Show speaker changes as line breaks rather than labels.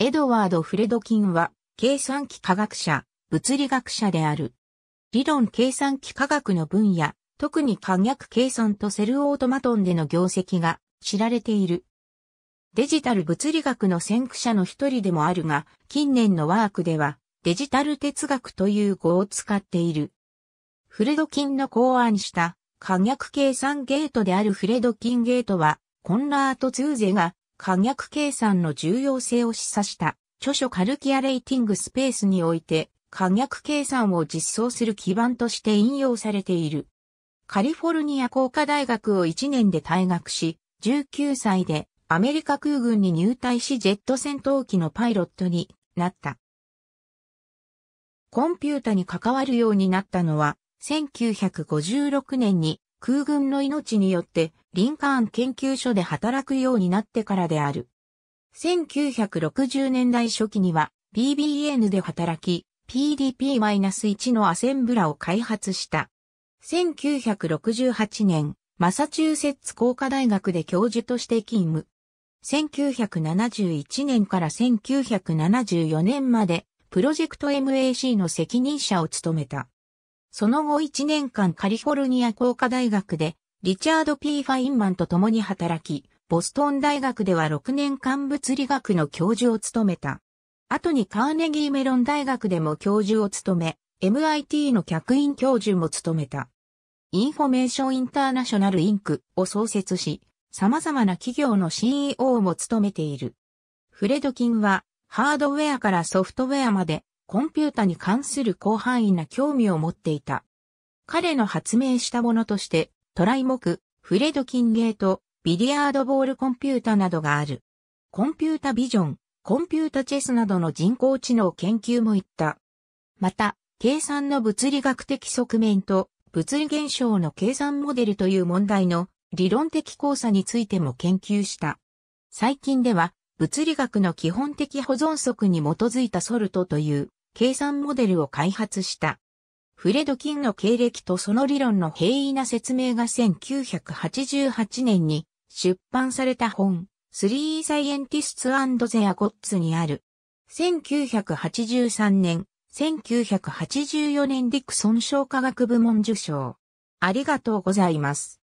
エドワード・フレドキンは、計算機科学者、物理学者である。理論計算機科学の分野、特に可逆計算とセルオートマトンでの業績が知られている。デジタル物理学の先駆者の一人でもあるが、近年のワークではデジタル哲学という語を使っている。フレドキンの考案した可逆計算ゲートであるフレドキンゲートは、コンラート・ツーゼが可逆計算の重要性を示唆した著書カルキアレイティングスペースにおいて可逆計算を実装する基盤として引用されている。カリフォルニア工科大学を1年で退学し、19歳でアメリカ空軍に入隊しジェット戦闘機のパイロットになった。コンピュータに関わるようになったのは、1956年に空軍の命によってリンカーン研究所で働くようになってからである。1960年代初期には PBN で働き、PDP-1 のアセンブラを開発した。1968年、マサチューセッツ工科大学で教授として勤務。1971年から1974年まで、プロジェクト MAC の責任者を務めた。その後1年間カリフォルニア工科大学で、リチャード・ P・ ファインマンと共に働き、ボストン大学では6年間物理学の教授を務めた。後にカーネギーメロン大学でも教授を務め、MIT の客員教授も務めた。インフォメーションインターナショナルインクを創設し、様々な企業の CEO も務めている。フレドキンは、ハードウェアからソフトウェアまで、コンピュータに関する広範囲な興味を持っていた。彼の発明したものとして、トライ木、フレドキンゲート、ビリヤードボールコンピュータなどがある。コンピュータビジョン、コンピュータチェスなどの人工知能研究もいった。また、計算の物理学的側面と物理現象の計算モデルという問題の理論的交差についても研究した。最近では物理学の基本的保存則に基づいたソルトという計算モデルを開発した。フレドキンの経歴とその理論の平易な説明が1988年に出版された本、Three Scientists and Their Gods にある。1983年、1984年ディクソン賞科学部門受賞。ありがとうございます。